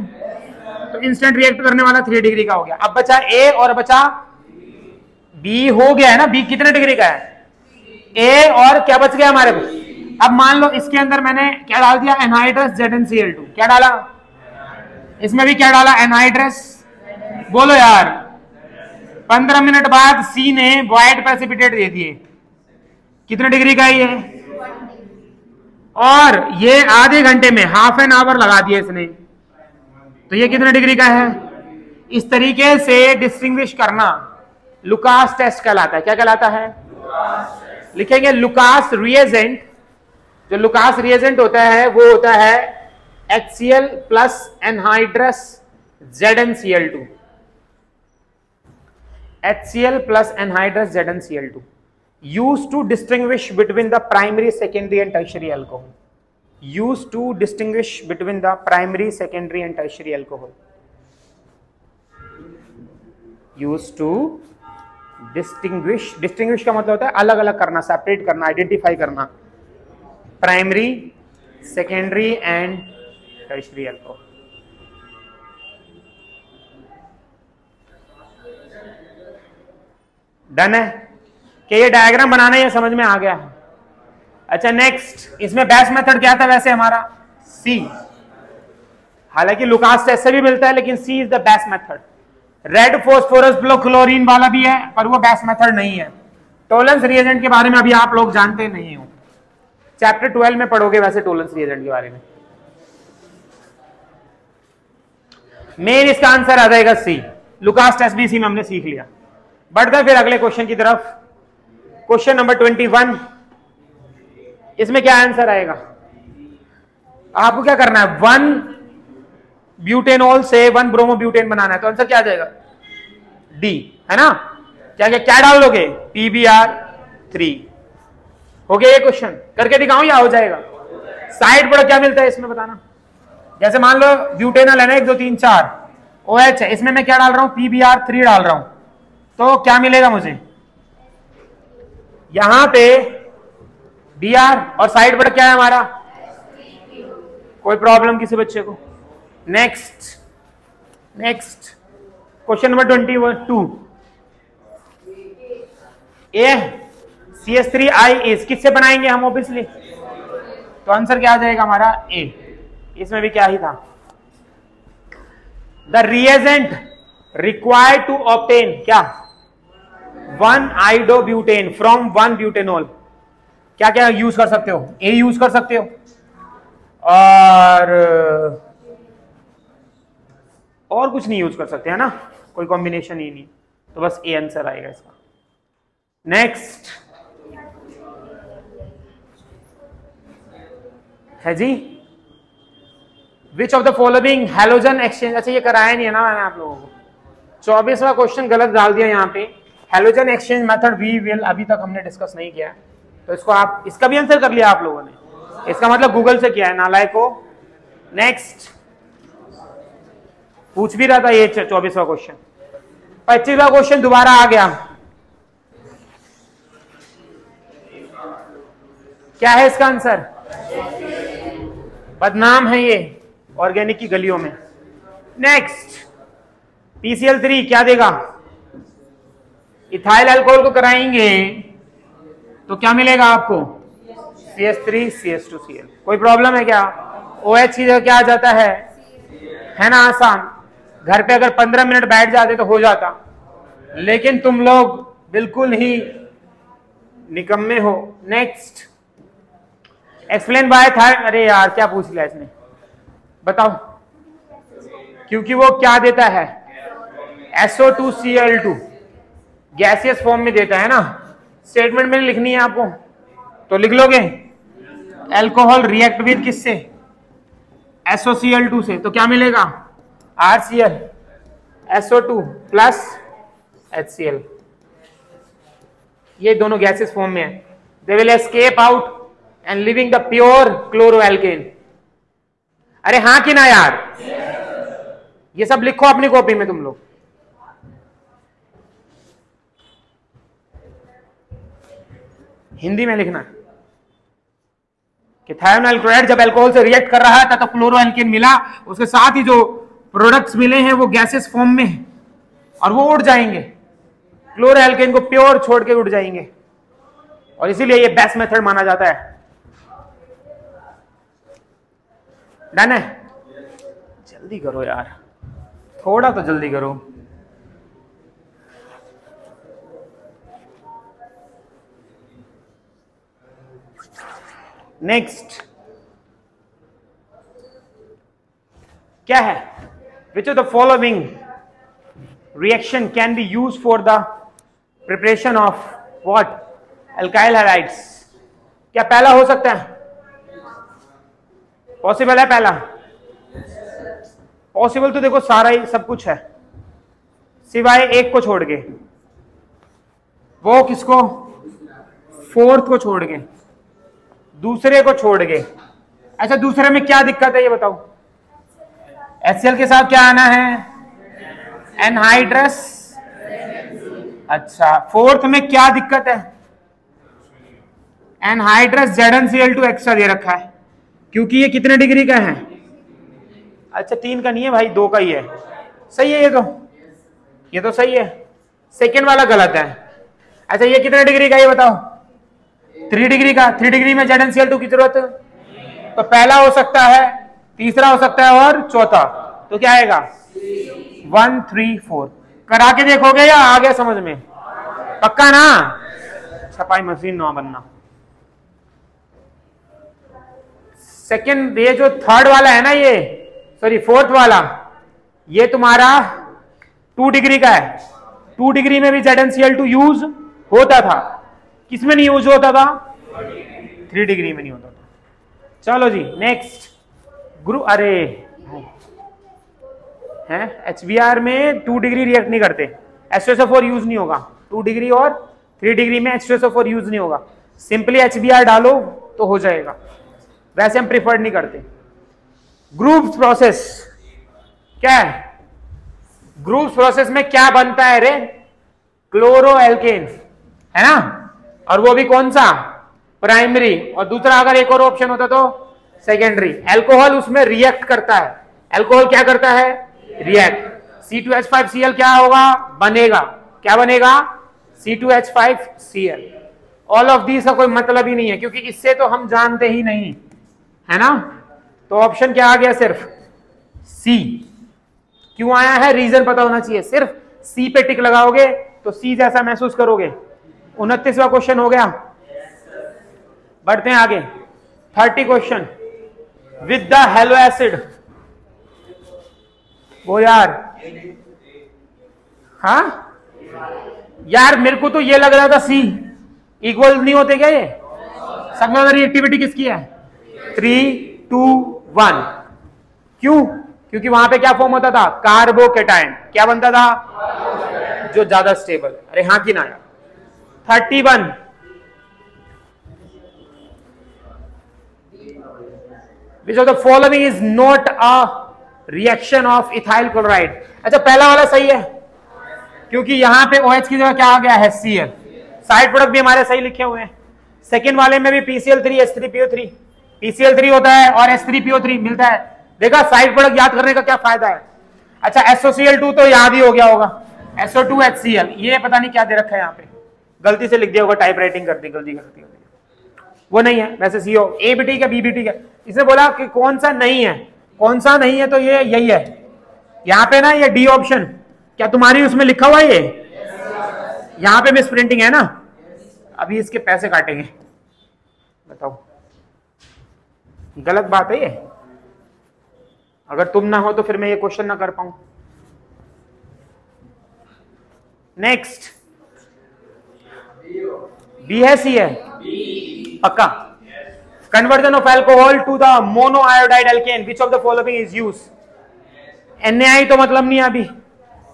तो इंस्टेंट रिएक्ट करने वाला थ्री डिग्री का हो गया। अब बचा ए और बचा बी हो गया है ना? बी कितने डिग्री का है? ए और क्या बच गया हमारे पास अब मान लो इसके अंदर मैंने क्या डाल दिया? एनहाइड्रस जेड क्या डाला? इसमें भी क्या डाला? एनहाइड्रस बोलो यार। पंद्रह मिनट बाद सी ने व्हाइट प्रेसिपिटेट दे दिए। कितने डिग्री का ये? और ये आधे घंटे में हाफ़ एन आवर लगा दिया इसने। तो ये कितने डिग्री का है? इस तरीके से डिस्टिंग्विश करना। लुकास टेस्ट कहलाता है। क्या कहलाता है? लिखेंगे लुकास रिएजेंट जो लुकास रिएजेंट होता है, वो होता है H plus anhydrous Z N C L two HCl plus anhydrous ZnCl2 used to distinguish between the primary, secondary and tertiary alcohol. Used to distinguish between the primary, secondary and tertiary alcohol. Used to distinguish distinguish का मतलब होता है अलग अलग करना separate करना identify करना primary secondary and tertiary alcohol done है? कि ये डायग्राम बनाना ये समझ में आ गया है। अच्छा नेक्स्ट इसमें बेस्ट मेथड क्या था वैसे हमारा? सी हालाँकि लुकास टेस्ट से भी मिलता है, लेकिन C is the best method red phosphorus blow chlorine वाला भी है, पर वो बेस्ट मेथड नहीं है। टोलेंस रिएजेंट के बारे में अभी आप लोग जानते नहीं हो। चैप्टर ट्वेल्व में पढ़ोगे वैसे टोलेंस रिएजेंट के बारे में। मेन इसका आंसर आ जाएगा सी लुकास टेस्ट भी इसी में हमने सीख लिया। बढ़ते हैं फिर अगले क्वेश्चन की तरफ़। क्वेश्चन नंबर ट्वेंटी वन इसमें क्या आंसर आएगा? आपको क्या करना है? वन ब्यूटेनॉल से वन ब्रोमो ब्यूटेन बनाना है। तो आंसर क्या आ जाएगा? डी है ना? क्या क्या क्या डाल लोगे पीबीआर थ्री हो गया ये क्वेश्चन करके दिखाऊँ या हो जाएगा? साइड पर क्या मिलता है इसमें बताना? जैसे मान लो ब्यूटेनल है ना, एक, दो, तीन, चार। ओ एच है, इसमें मैं क्या डाल रहा हूँ? पीबीआर थ्री डाल रहा हूँ। तो क्या मिलेगा मुझे? यहाँ पे डी आर और साइड पर क्या है हमारा? कोई प्रॉब्लम किसी बच्चे को? Next next question number twenty one two A C S three I इस किससे बनाएँगे हम ऑब्वियसली तो आंसर क्या आ जाएगा हमारा? ए इसमें भी क्या ही था? The reagent required to obtain क्या? One iodobutane from one butanol क्या क्या यूज़ कर सकते हो? ए यूज़ कर सकते हो? और और कुछ नहीं यूज़ कर सकते, है ना? कोई कॉम्बिनेशन ही नहीं। तो बस ए आंसर आएगा इसका। नेक्स्ट है जी? Which of the following halogen exchange अच्छा ये कराया नहीं है ना मैंने आप लोगों को। चौबीसवा क्वेश्चन गलत डाल दिया यहाँ पे। Halogen exchange method we will अभी तक हमने डिस्कस नहीं किया तो इसको आप, इसका भी आंसर कर लिया आप लोगों ने। इसका मतलब गूगल से किया है नालाय को। नेक्स्ट पूछ भी रहा था ये चौबीसवा क्वेश्चन पच्चीसवा क्वेश्चन दोबारा आ गया। क्या है इसका आंसर बदनाम है ये ऑर्गेनिक की गलियों में। नेक्स्ट पीसीएल थ्री क्या देगा? इथाइल अल्कोहल को कराएँगे तो क्या मिलेगा आपको? C S three C S two C L कोई प्रॉब्लम है क्या? ओ OH की जगह क्या आ जाता है? है ना आसान। घर पे अगर पंद्रह मिनट बैठ जाते तो हो जाता। लेकिन तुम लोग बिल्कुल ही निकम्मे हो। नेक्स्ट एक्सप्लेन बाय था। अरे यार, क्या पूछ लिया इसने? बताओ। क्योंकि वो क्या देता है? SO2Cl2 गैसियस फॉर्म में देता है ना? स्टेटमेंट में लिखनी है आपको। तो लिख लोगे? एल्कोहल रिएक्ट विद किससे? SOCl2 से। तो क्या मिलेगा? R C L SO two plus H C L ये दोनों गैसेस फॉर्म में है। They will escape out and living the pure chloroalkane अरे हाँ कि ना यार? ये सब लिखो अपनी कॉपी में तुम लोग। हिंदी में लिखना। कि थायोनाइल क्लोराइड जब अल्कोहल से रिएक्ट कर रहा था तो क्लोरोएल्केन मिला। उसके साथ ही जो प्रोडक्ट्स मिले हैं, वो गैसेस फॉर्म में है। और वो उड़ जाएँगे। क्लोरोएल्केन को प्योर छोड़ के उड़ जाएँगे। और इसीलिए ये बेस्ट मेथड माना जाता है। डन है? जल्दी करो यार। थोड़ा तो जल्दी करो। नेक्स्ट क्या है? Which of the following reaction can be use for the preparation of what alkyl halides क्या पहला हो सकता है? पॉसिबल है पहला? पॉसिबल तो देखो सारा ही सब कुछ है। सिवाय एक को छोड़ के। वो किसको? फोर्थ को छोड़ के। दूसरे को छोड़ के। अच्छा दूसरे में क्या दिक्कत है ये बताओ? एचसीएल के साथ क्या आना है? एनहाइड्रस अच्छा फोर्थ में क्या दिक्कत है? Anhydrous Z N C L two extra दे रखा है, क्योंकि ये कितने डिग्री का है? अच्छा तीन का नहीं है भाई, दो का ही है। सही है ये तो? ये तो सही है। सेकेंड वाला गलत है। अच्छा ये कितने डिग्री का ये बताओ? थ्री डिग्री का, थ्री डिग्री में जेड एनसीएल टू की ज़रूरत? तो पहला हो सकता है, तीसरा हो सकता है और चौथा। तो क्या आएगा? वन थ्री फोर करा के देखोगे या आ गया समझ में? पक्का ना? छपाई मशीन ना बनना। सेकेंड ये जो थर्ड वाला है ना ये सॉरी फोर्थ वाला, ये तुम्हारा टू डिग्री का है। टू डिग्री में भी जेड एनसीएल टू यूज़ होता था। किसमें नहीं यूज़ होता था? थ्री डिग्री में नहीं होता था। चलो जी नेक्स्ट गुरु, अरे हैं? एच में टू डिग्री रिएक्ट नहीं करते। एस यूज़ नहीं होगा। टू डिग्री और थ्री डिग्री में एच यूज़ नहीं होगा। सिंपली एचबीआर डालो तो हो जाएगा। वैसे हम प्रिफर्ड नहीं करते। ग्रुप प्रोसेस क्या है? ग्रुप प्रोसेस में क्या बनता है रे? क्लोरो एल्केन है ना? और वो भी कौन सा? प्राइमरी और दूसरा, अगर एक और ऑप्शन होता तो? सेकेंडरी एल्कोहल उसमें रिएक्ट करता है। एल्कोहल क्या करता है? रिएक्ट C2H5Cl क्या होगा? बनेगा। क्या बनेगा? C2H5Cl ऑल ऑफ़ दीज का कोई मतलब ही नहीं है, क्योंकि इससे तो हम जानते ही नहीं। है ना? तो ऑप्शन क्या आ गया सिर्फ़? सी क्यों आया है? रीजन पता होना चाहिए। सिर्फ़ सी पे टिक लगाओगे तो सी जैसा महसूस करोगे। उनतीसवा क्वेश्चन हो गया। बढ़ते हैं आगे। Thirty question with the halo acid वो यार। हा? यार, मेरे को तो ये लग रहा था सी इक्वल नहीं होते क्या ये? सबसे ज़्यादा रिएक्टिविटी किसकी है? थ्री टू वन क्यों? क्योंकि वहाँ पे क्या फॉर्म होता था? कार्बोकेटाइन क्या बनता था? जो ज़्यादा स्टेबल अरे हाँ की ना यार। Thirty one. Which of the following is not a reaction of ethyl chloride अच्छा पहला वाला सही है, क्योंकि यहाँ पे OH की जगह क्या आ गया है? Cl. साइड प्रोडक्ट भी हमारे सही लिखे हुए हैं। सेकेंड वाले में भी PCl3 H3PO3 PCl3 होता है और H3PO3 मिलता है। देखा साइड प्रोडक्ट याद करने का क्या फ़ायदा है? अच्छा एसओसीएल टू तो याद ही हो गया होगा। SO two H C L ये पता नहीं क्या दे रखा है यहाँ पे। गलती से लिख दिया होगा टाइप राइटिंग कर दी, गलती करती होगी। वो नहीं है, वैसे सीओ ए भी ठीक है बी भी ठीक है इसने बोला कि कौन सा नहीं है, कौन सा नहीं है तो ये यही है। यहाँ पे ना ये डी ऑप्शन क्या तुम्हारी उसमें लिखा हुआ है ये? यहाँ पे मिस प्रिंटिंग है ना? अभी इसके पैसे काटेंगे। बताओ। गलत बात है ये। अगर तुम ना हो तो फिर मैं ये क्वेश्चन ना कर पाऊँ। नेक्स्ट बी है सी है? पक्का? Conversion of alcohol to the mono iodide alkane which of the following is use N तो मतलब नहीं अभी।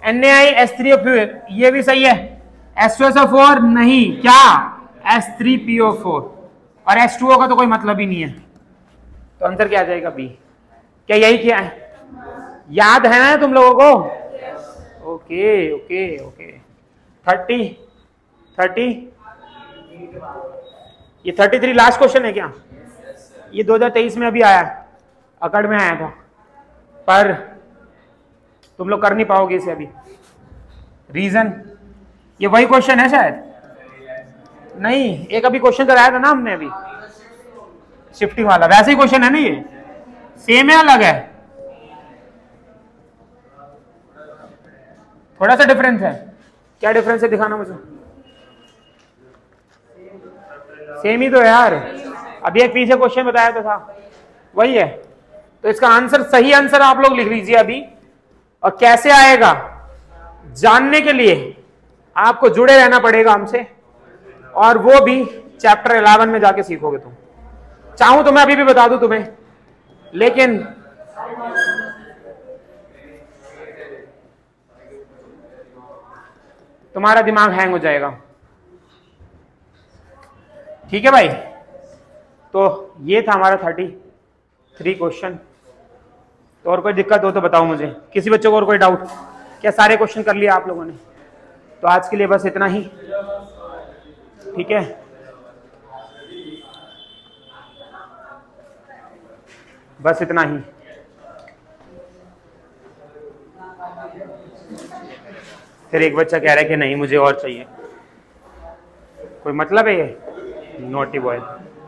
N A I S three of ये भी सही है। S two S of four नहीं क्या? S three P O four और एस टू ओ का तो कोई मतलब ही नहीं है। तो आंसर क्या आ जाएगा बी क्या यही क्या है? याद है ना तुम लोगों को? Okay okay okay thirty. Thirty? ये थर्टी थ्री लास्ट क्वेश्चन है क्या? ये 2023 में अभी आया अकड़ में आया था। पर तुम लोग कर नहीं पाओगे इसे अभी। रीजन ये वही क्वेश्चन है शायद। नहीं, एक अभी क्वेश्चन कराया था ना हमने अभी। शिफ्टिंग वाला। वैसे ही क्वेश्चन है ना ये। सेम है अलग है? थोड़ा सा डिफरेंस है। क्या डिफरेंस है दिखाना मुझे? सेम ही तो यार। अभी एक पीछे क्वेश्चन बताया तो था। वही है। तो इसका आंसर सही आंसर आप लोग लिख लीजिए अभी। और कैसे आएगा? जानने के लिए आपको जुड़े रहना पड़ेगा हमसे। और वो भी चैप्टर इलेवन में जाके सीखोगे तुम। चाहूँ तो मैं अभी भी बता दूँ तुम्हें। लेकिन तुम्हारा दिमाग हैंग हो जाएगा। ठीक है भाई? तो ये था हमारा थर्टी थ्री क्वेश्चन तो और कोई दिक्कत हो तो बताओ मुझे। किसी बच्चों को और कोई डाउट क्या सारे क्वेश्चन कर लिए आप लोगों ने? तो आज के लिए बस इतना ही। ठीक है? बस इतना ही। फिर एक बच्चा कह रहा है कि नहीं, मुझे और चाहिए। कोई मतलब है ये? Naughty boy